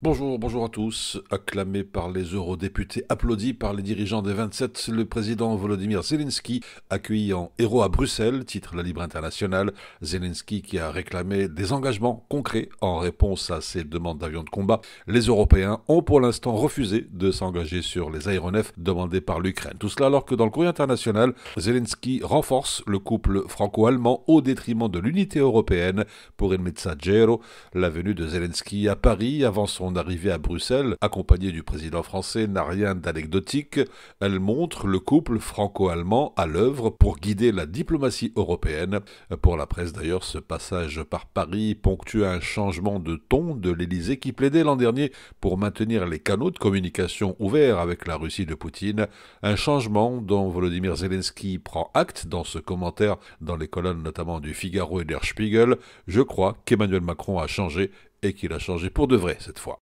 Bonjour, bonjour à tous. Acclamé par les eurodéputés, applaudi par les dirigeants des 27, le président Volodymyr Zelensky, accueilli en héros à Bruxelles, titre la Libre internationale. Zelensky qui a réclamé des engagements concrets en réponse à ses demandes d'avions de combat. Les Européens ont pour l'instant refusé de s'engager sur les aéronefs demandés par l'Ukraine. Tout cela alors que dans le courrier international, Zelensky renforce le couple franco-allemand au détriment de l'unité européenne pour El. La venue de Zelensky à Paris avant son arrivée à Bruxelles, accompagnée du président français, n'a rien d'anecdotique. Elle montre le couple franco-allemand à l'œuvre pour guider la diplomatie européenne. Pour la presse d'ailleurs, ce passage par Paris ponctue un changement de ton de l'Élysée qui plaidait l'an dernier pour maintenir les canaux de communication ouverts avec la Russie de Poutine. Un changement dont Volodymyr Zelensky prend acte dans ce commentaire dans les colonnes notamment du Figaro et der Spiegel. Je crois qu'Emmanuel Macron a changé et qu'il a changé pour de vrai cette fois.